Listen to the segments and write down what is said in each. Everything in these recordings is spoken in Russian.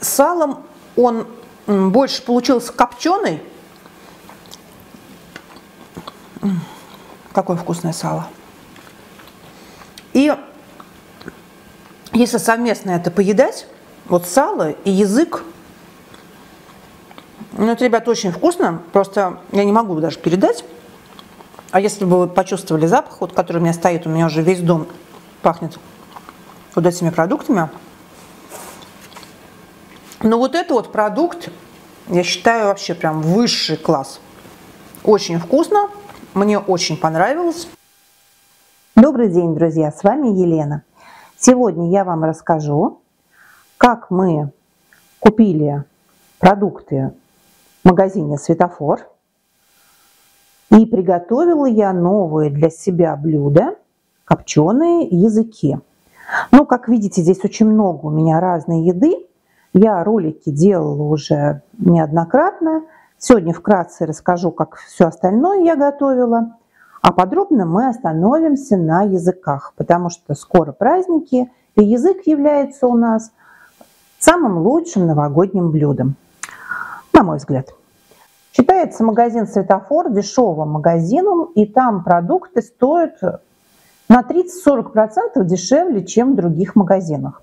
Салом он больше получился копченый. Какое вкусное сало. И если совместно это поедать, вот сало и язык, ну, это, ребят, очень вкусно. Просто я не могу даже передать. А если бы вы почувствовали запах, вот, который у меня стоит, у меня уже весь дом пахнет вот этими продуктами. Но вот это вот продукт, я считаю, вообще прям высший класс. Очень вкусно, мне очень понравилось. Добрый день, друзья, с вами Елена. Сегодня я вам расскажу, как мы купили продукты в магазине «Светофор». И приготовила я новые для себя блюда – копченые языки. Ну, как видите, здесь очень много у меня разной еды. Я ролики делала уже неоднократно. Сегодня вкратце расскажу, как все остальное я готовила. А подробно мы остановимся на языках, потому что скоро праздники, и язык является у нас самым лучшим новогодним блюдом, на мой взгляд. Считается магазин «Светофор» дешевым магазином, и там продукты стоят на 30-40% дешевле, чем в других магазинах.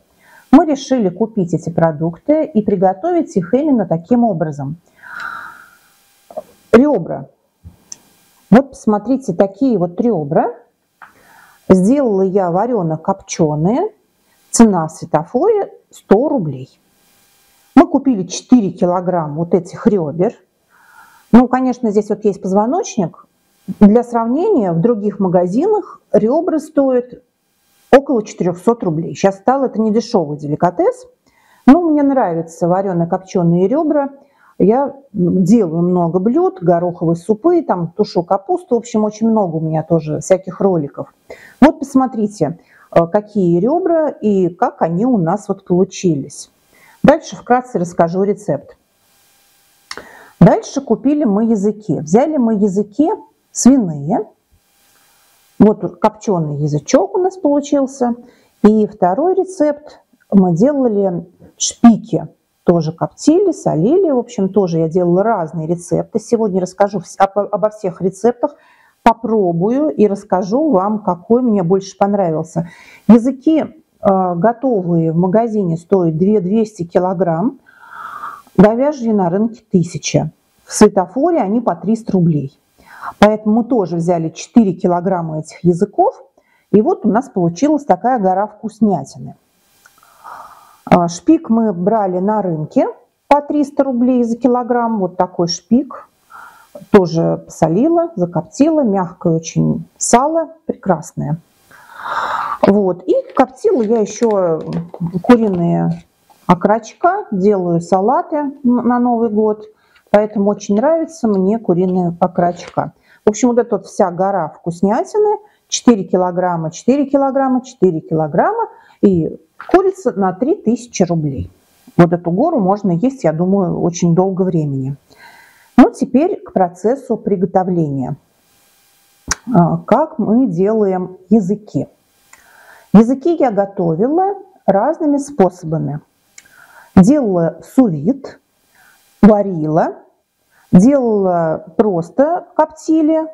Мы решили купить эти продукты и приготовить их именно таким образом. Ребра. Вот посмотрите, такие вот ребра. Сделала я варено-копченые. Цена в светофоре 100 рублей. Мы купили 4 килограмма вот этих ребер. Ну, конечно, здесь вот есть позвоночник, для сравнения, в других магазинах ребра стоят около 400 рублей. Сейчас стал это не дешевый деликатес. Но мне нравятся вареные копченые ребра. Я делаю много блюд, гороховые супы, там тушу капусту. В общем, очень много у меня тоже всяких роликов. Вот посмотрите, э, какие ребра и как они у нас вот получились. Дальше вкратце расскажу рецепт. Дальше купили мы языки. Взяли мы языки свиные. Вот копченый язычок у нас получился. И второй рецепт мы делали шпики. Тоже коптили, солили. В общем, тоже я делала разные рецепты. Сегодня расскажу обо всех рецептах. Попробую и расскажу вам, какой мне больше понравился. Языки э, готовые в магазине стоят 200 килограмм. Говяжьи на рынке 1000. В светофоре они по 300 рублей. Поэтому мы тоже взяли 4 килограмма этих языков. И вот у нас получилась такая гора вкуснятины. А, шпик мы брали на рынке по 300 рублей за килограмм. Вот такой шпик. Тоже посолила, закоптила. Мягкое очень сало, прекрасное. Вот. И коптила я еще куриные окорочка, делаю салаты на Новый год. Поэтому очень нравится мне куриная окорочка. В общем, вот эта вот вся гора вкуснятины, 4 килограмма, 4 килограмма, 4 килограмма и курица на 3000 рублей. Вот эту гору можно есть, я думаю, очень долго времени. Ну, теперь к процессу приготовления. А, как мы делаем языки? Языки я готовила разными способами. Делала сувид, варила, делала просто коптили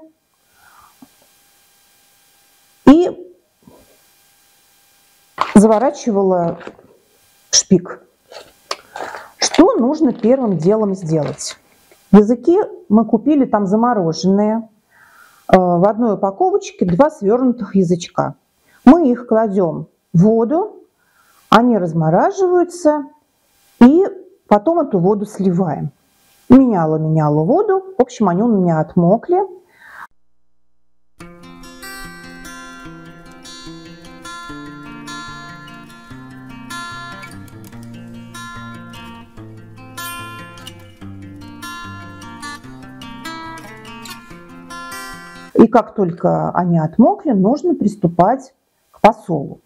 и заворачивала шпик. Что нужно первым делом сделать? Языки мы купили там замороженные. Э, в одной упаковочке два свернутых язычка. Мы их кладем в воду, они размораживаются, и потом эту воду сливаем. Меняла, меняла воду. В общем, они у меня отмокли. И как только они отмокли, нужно приступать к посолу.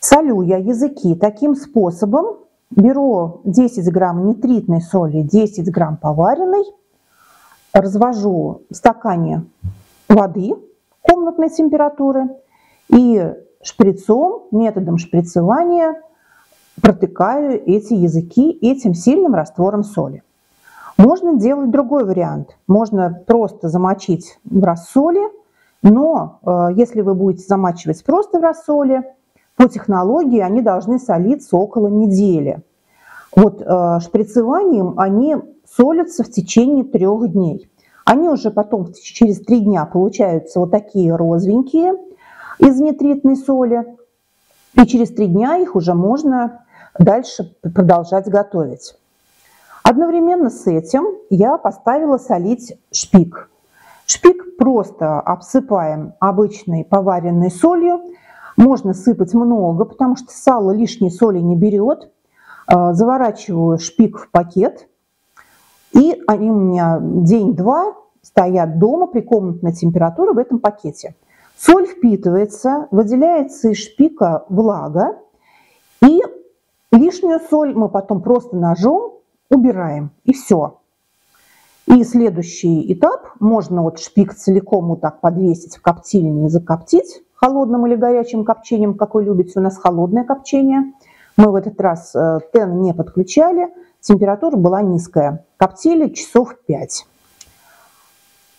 Солю я языки таким способом, Беру 10 грамм нитритной соли, 10 грамм поваренной, развожу в стакане воды комнатной температуры и шприцом, методом шприцевания протыкаю эти языки этим сильным раствором соли. Можно делать другой вариант. Можно просто замочить в рассоле, но э, если вы будете замачивать просто в рассоле, по технологии они должны солиться около недели. Вот э, шприцеванием они солятся в течение трех дней. Они уже потом через три дня получаются вот такие розовенькие из нитритной соли. И через три дня их уже можно дальше продолжать готовить. Одновременно с этим я поставила солить шпик. Шпик просто обсыпаем обычной поваренной солью. Можно сыпать много, потому что сало лишней соли не берет. Э, заворачиваю шпик в пакет. И они у меня день-два стоят дома при комнатной температуре в этом пакете. Соль впитывается, выделяется из шпика влага. И лишнюю соль мы потом просто ножом убираем. И все. И следующий этап, можно вот шпик целиком вот так подвесить в коптильне и закоптить холодным или горячим копчением, как вы любите, у нас холодное копчение. Мы в этот раз э, тен не подключали, температура была низкая. Коптили часов 5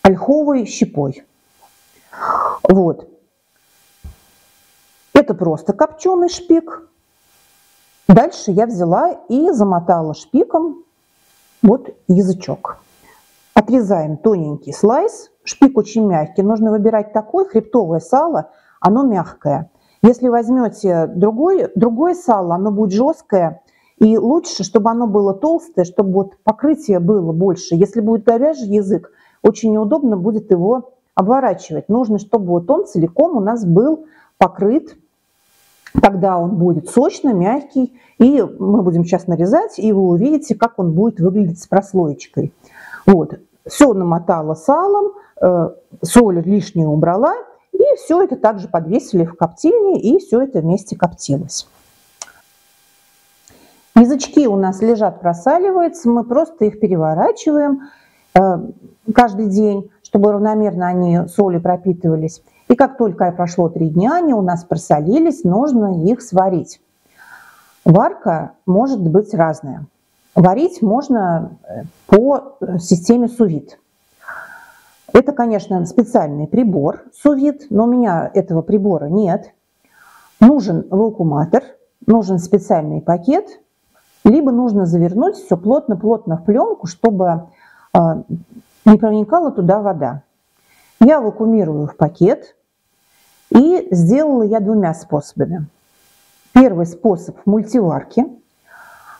ольховой щепой. Вот. Это просто копченый шпик. Дальше я взяла и замотала шпиком вот язычок. Отрезаем тоненький слайс. Шпик очень мягкий. Нужно выбирать такое хребтовое сало, оно мягкое. Если возьмете другое, другое сало, оно будет жесткое. И лучше, чтобы оно было толстое, чтобы вот покрытие было больше. Если будет говяжий язык, очень неудобно будет его обворачивать. Нужно, чтобы вот он целиком у нас был покрыт. Тогда он будет сочно, мягкий. И мы будем сейчас нарезать, и вы увидите, как он будет выглядеть с прослоечкой. Вот. Все намотала салом, э, соль лишнюю убрала, и все это также подвесили в коптильне, и все это вместе коптилось. Язычки у нас лежат, просаливаются, мы просто их переворачиваем э, каждый день, чтобы равномерно они солью пропитывались. И как только прошло три дня, они у нас просолились, нужно их сварить. Варка может быть разная. Варить можно э, по системе сувит. Это, конечно, специальный прибор сувит, но у меня этого прибора нет. Нужен вакууматор, нужен специальный пакет, либо нужно завернуть все плотно-плотно в пленку, чтобы э, не проникала туда вода. Я вакуумирую в пакет, и сделала я двумя способами. Первый способ в мультиварке –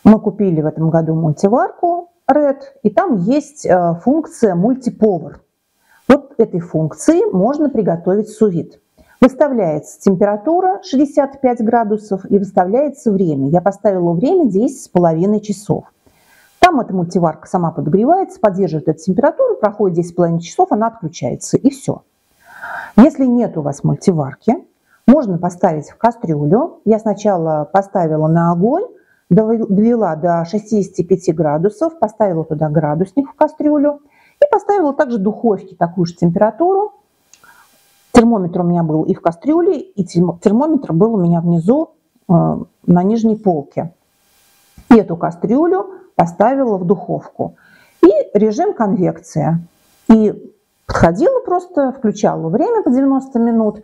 мы купили в этом году мультиварку Red, и там есть э, функция мультиповар. Вот этой функции можно приготовить сувид. Выставляется температура 65 градусов и выставляется время. Я поставила время 10,5 часов. Там эта мультиварка сама подогревается, поддерживает эту температуру, проходит 10,5 часов, она отключается и все. Если нет у вас мультиварки, можно поставить в кастрюлю. Я сначала поставила на огонь, довела до 65 градусов, поставила туда градусник в кастрюлю и поставила также духовки такую же температуру. Термометр у меня был и в кастрюле, и термометр был у меня внизу э, на нижней полке. И эту кастрюлю поставила в духовку. И режим конвекция. И подходила просто, включала время по 90 минут,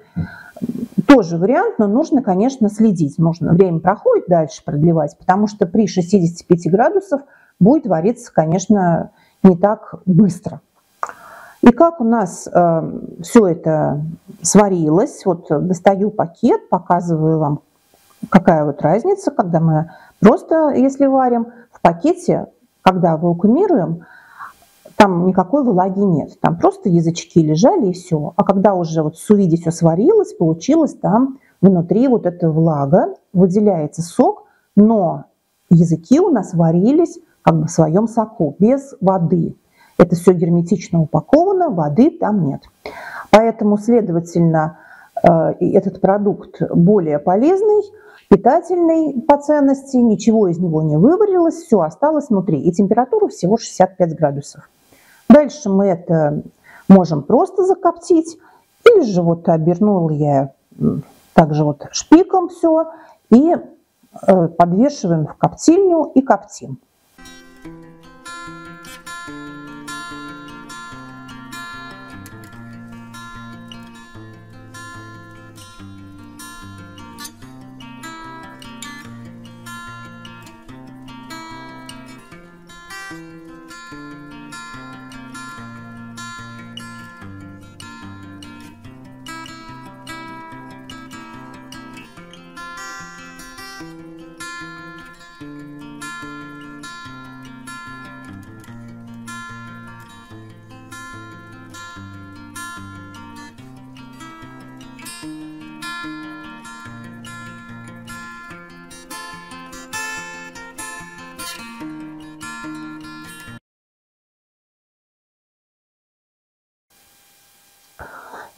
тоже вариант, но нужно, конечно, следить. Нужно время проходит, дальше продлевать, потому что при 65 градусах будет вариться, конечно, не так быстро. И как у нас э, все это сварилось, вот достаю пакет, показываю вам, какая вот разница, когда мы просто, если варим, в пакете, когда вакуумируем, там никакой влаги нет, там просто язычки лежали и все. А когда уже вот сувиди все сварилось, получилось там внутри вот эта влага, выделяется сок, но языки у нас варились как бы в своем соку, без воды. Это все герметично упаковано, воды там нет. Поэтому, следовательно, э, этот продукт более полезный, питательный по ценности, ничего из него не выварилось, все осталось внутри. И температура всего 65 градусов. Дальше мы это можем просто закоптить, или же вот обернула я также вот шпиком все и э, подвешиваем в коптильню и коптим.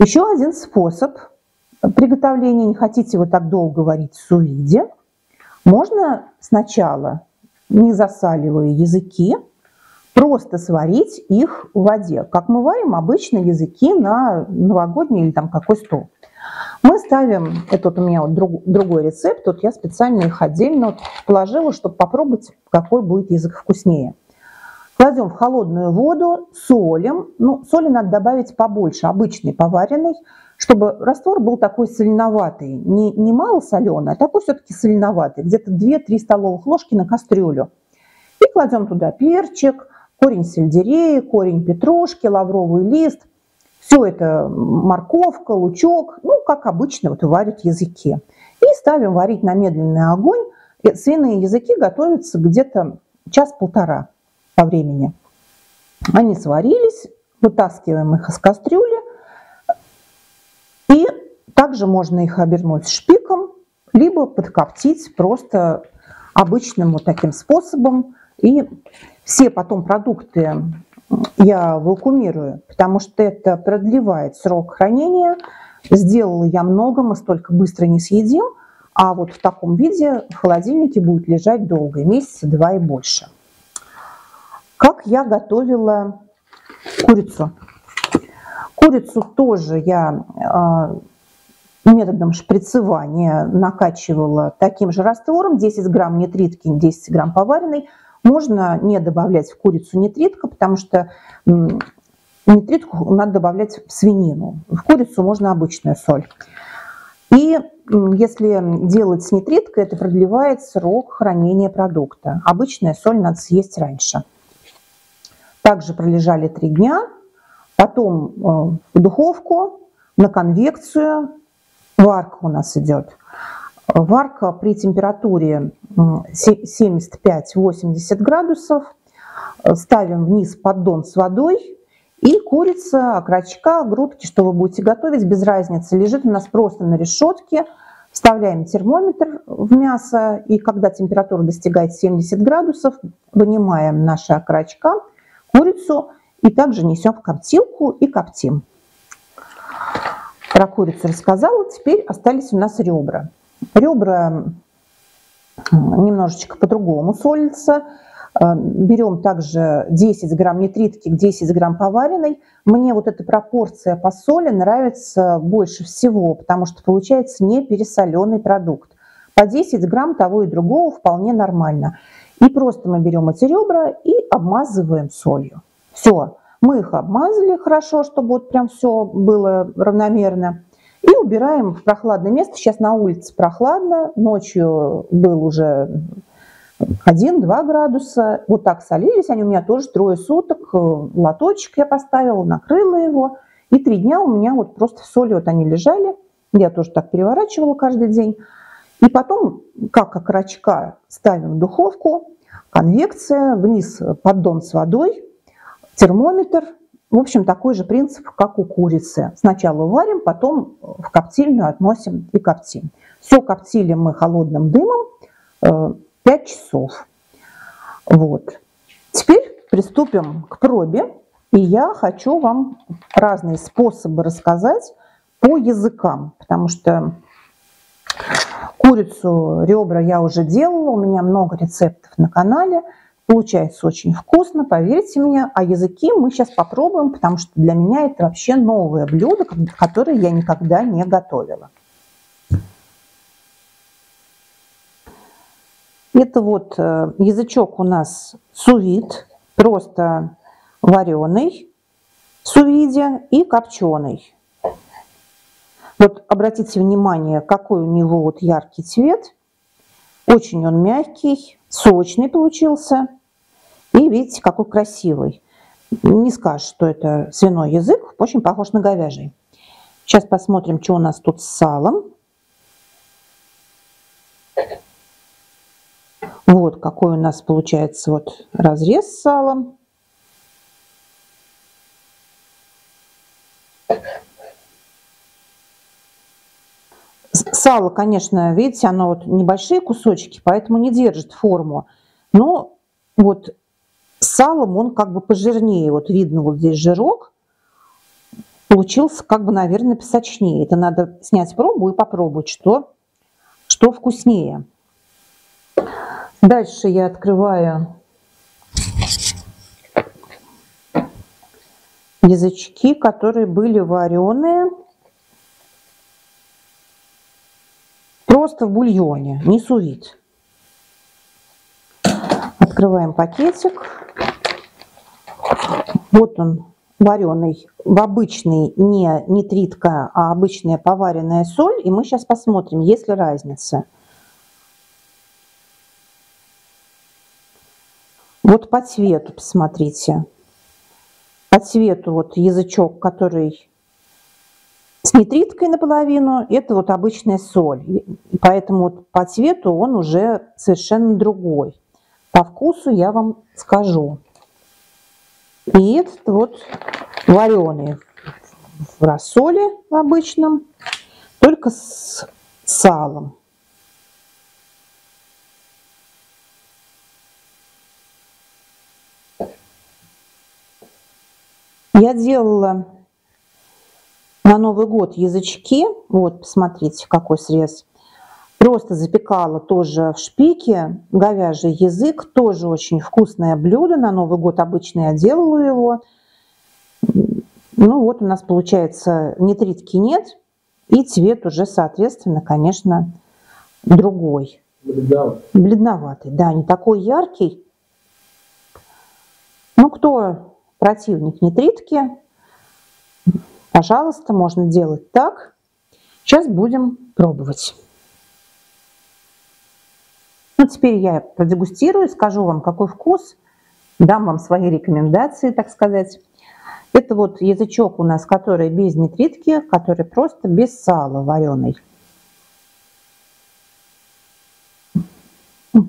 Еще один способ приготовления, не хотите вы так долго варить в сувиде, можно сначала, не засаливая языки, просто сварить их в воде, как мы варим обычно языки на новогодний или там какой стол. Мы ставим, это вот у меня вот друг, другой рецепт, вот я специально их отдельно вот положила, чтобы попробовать, какой будет язык вкуснее. Кладем в холодную воду, солим. Ну, соли надо добавить побольше, обычный поваренный, чтобы раствор был такой соленоватый. Не, не мало соленый, а такой все-таки соленоватый. Где-то 2-3 столовых ложки на кастрюлю. И кладем туда перчик, корень сельдерея, корень петрушки, лавровый лист. Все это морковка, лучок, ну, как обычно вот варят языки. И ставим варить на медленный огонь. Свиные языки готовятся где-то час-полтора по времени. Они сварились, вытаскиваем их из кастрюли. И также можно их обернуть шпиком, либо подкоптить просто обычным вот таким способом. И все потом продукты я вакуумирую, потому что это продлевает срок хранения. Сделала я много, мы столько быстро не съедим, а вот в таком виде в холодильнике будет лежать долго, месяца два и больше. Как я готовила курицу? Курицу тоже я а, методом шприцевания накачивала таким же раствором, 10 грамм нитритки, 10 грамм поваренной. Можно не добавлять в курицу нитритка, потому что нитритку надо добавлять в свинину. В курицу можно обычную соль. И если делать с нитриткой, это продлевает срок хранения продукта. Обычная соль надо съесть раньше. Также пролежали три дня, потом э, в духовку, на конвекцию. Варка у нас идет. Варка при температуре 75-80 градусов. Ставим вниз поддон с водой. И курица, окорочка, грудки, что вы будете готовить, без разницы, лежит у нас просто на решетке. Вставляем термометр в мясо, и когда температура достигает 70 градусов, вынимаем наши окорочка – курицу и также несем в коптилку и коптим. Про курицу рассказала, теперь остались у нас ребра. Ребра немножечко по-другому солятся. Э, берем также 10 грамм нитритки к 10 грамм поваренной. Мне вот эта пропорция по соли нравится больше всего, потому что получается не пересоленный продукт. По 10 грамм того и другого вполне нормально. И просто мы берем эти ребра и обмазываем солью. Все, мы их обмазали хорошо, чтобы вот прям все было равномерно. И убираем в прохладное место. Сейчас на улице прохладно, ночью был уже 1-2 градуса. Вот так солились они у меня тоже трое суток. Лоточек я поставила, накрыла его. И три дня у меня вот просто в соли вот они лежали. Я тоже так переворачивала каждый день. И потом, как окорочка, ставим в духовку, конвекция, вниз поддон с водой, термометр. В общем, такой же принцип, как у курицы. Сначала варим, потом в коптильню относим и коптим. Все коптили мы холодным дымом 5 э, часов. Вот. Теперь приступим к пробе. И я хочу вам разные способы рассказать по языкам, потому что Курицу, ребра я уже делала, у меня много рецептов на канале. Получается очень вкусно, поверьте мне. А языки мы сейчас попробуем, потому что для меня это вообще новое блюдо, которое я никогда не готовила. Это вот э, язычок у нас сувит, просто вареный в и копченый. Вот обратите внимание, какой у него вот яркий цвет. Очень он мягкий, сочный получился. И видите, какой красивый. Не скажешь, что это свиной язык, очень похож на говяжий. Сейчас посмотрим, что у нас тут с салом. Вот какой у нас получается вот разрез с салом. Сало, конечно, видите, оно вот небольшие кусочки, поэтому не держит форму. Но вот салом он как бы пожирнее. Вот видно вот здесь жирок. Получился как бы, наверное, посочнее. Это надо снять пробу и попробовать, что, что вкуснее. Дальше я открываю язычки, которые были вареные. Просто в бульоне, не сувид. Открываем пакетик. Вот он вареный в обычный, не нитритка, а обычная поваренная соль. И мы сейчас посмотрим, есть ли разница. Вот по цвету посмотрите. По цвету вот язычок, который с нитриткой наполовину, это вот обычная соль. Поэтому вот по цвету он уже совершенно другой. По вкусу я вам скажу. И этот вот вареный в рассоле в обычном, только с салом. Я делала на Новый год язычки. Вот, посмотрите, какой срез. Просто запекала тоже в шпике. Говяжий язык, тоже очень вкусное блюдо. На Новый год обычно я делала его. Ну вот у нас получается нитритки нет. И цвет уже, соответственно, конечно, другой. Бледноватый. Бледноватый, да, не такой яркий. Ну, кто противник нитритки, Пожалуйста, можно делать так. Сейчас будем пробовать. Ну, теперь я продегустирую, скажу вам, какой вкус, дам вам свои рекомендации, так сказать. Это вот язычок у нас, который без нитритки, который просто без сала вареный.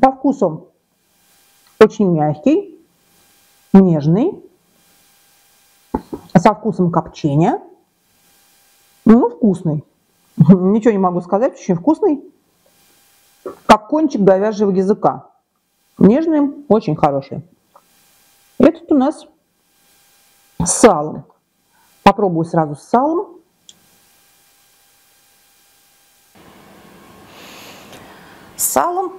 По вкусу очень мягкий, нежный, со вкусом копчения – ну, вкусный. Ничего не могу сказать, очень вкусный. Как кончик говяжьего языка. Нежный, очень хороший. Этот у нас с салом. Попробую сразу с салом. С салом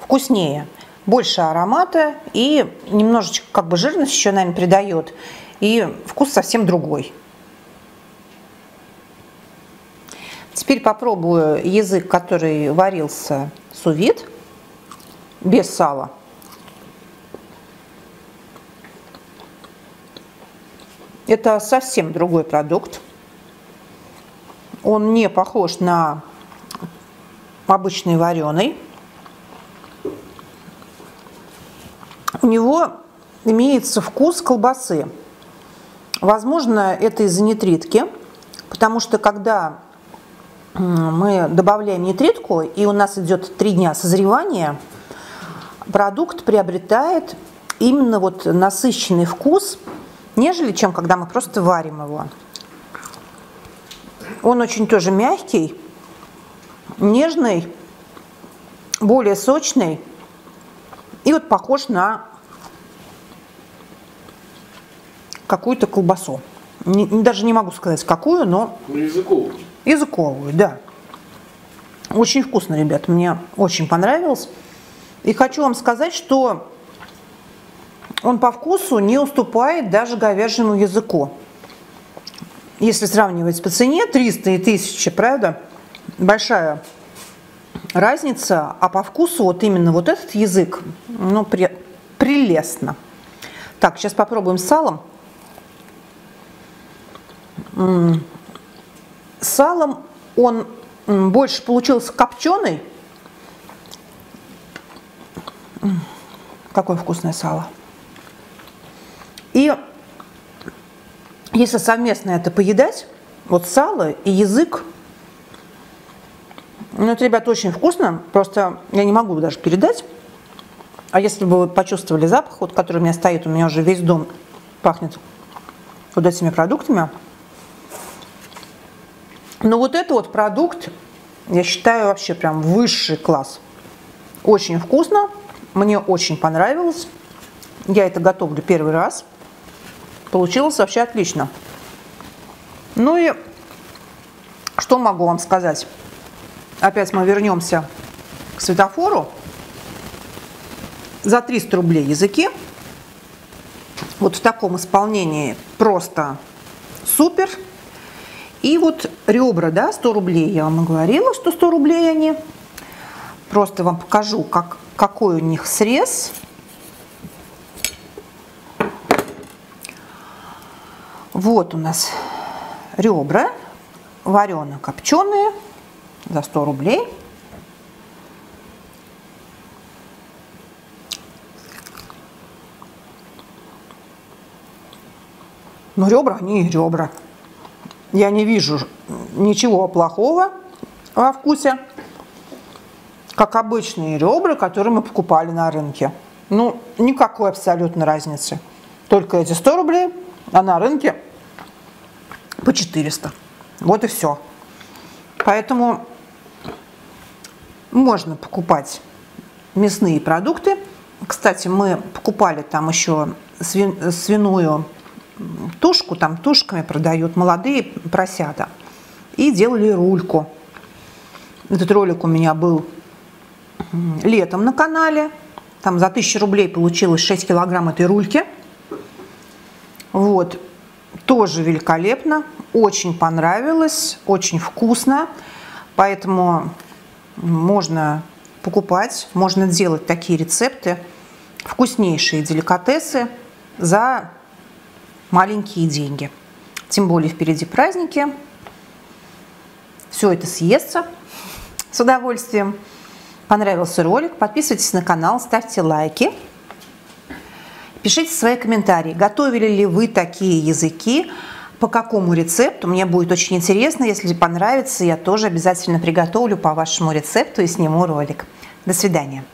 вкуснее. Больше аромата и немножечко как бы жирность еще, наверное, придает. И вкус совсем другой. Теперь попробую язык, который варился сувид без сала. Это совсем другой продукт. Он не похож на обычный вареный. У него имеется вкус колбасы. Возможно, это из-за нитритки, потому что когда мы добавляем нитритку, и у нас идет три дня созревания, продукт приобретает именно вот насыщенный вкус, нежели чем когда мы просто варим его. Он очень тоже мягкий, нежный, более сочный и вот похож на какую-то колбасу. Не, даже не могу сказать какую, но... Языковую. Да. Очень вкусно, ребят, мне очень понравилось. И хочу вам сказать, что он по вкусу не уступает даже говяжьему языку. Если сравнивать по цене 300 и 1000, правда? Большая разница, а по вкусу вот именно вот этот язык, ну, при, прелестно. Так, сейчас попробуем с салом. Салом он больше получился копченый. Какое вкусное сало. И если совместно это поедать, вот сало и язык, ну это, ребят, очень вкусно, просто я не могу даже передать. А если бы вы почувствовали запах, вот, который у меня стоит, у меня уже весь дом пахнет вот этими продуктами. Но вот это вот продукт, я считаю, вообще прям высший класс. Очень вкусно, мне очень понравилось. Я это готовлю первый раз. Получилось вообще отлично. Ну и что могу вам сказать? Опять мы вернемся к светофору. За 300 рублей языки. Вот в таком исполнении просто супер. И вот ребра, да, 100 рублей, я вам и говорила, что 100 рублей они. Просто вам покажу, как, какой у них срез. Вот у нас ребра варено-копченые за 100 рублей. Но ребра, они ребра. Я не вижу ничего плохого во вкусе. Как обычные ребра, которые мы покупали на рынке. Ну, никакой абсолютно разницы. Только эти 100 рублей, а на рынке по 400. Вот и все. Поэтому можно покупать мясные продукты. Кстати, мы покупали там еще свиную тушку, там тушками продают молодые просята. И делали рульку. Этот ролик у меня был летом на канале. Там за 1000 рублей получилось 6 килограмм этой рульки. Вот. Тоже великолепно. Очень понравилось. Очень вкусно. Поэтому можно покупать, можно делать такие рецепты. Вкуснейшие деликатесы за маленькие деньги. Тем более впереди праздники. Все это съестся с удовольствием. Понравился ролик? Подписывайтесь на канал, ставьте лайки. Пишите свои комментарии. Готовили ли вы такие языки? По какому рецепту? Мне будет очень интересно. Если понравится, я тоже обязательно приготовлю по вашему рецепту и сниму ролик. До свидания.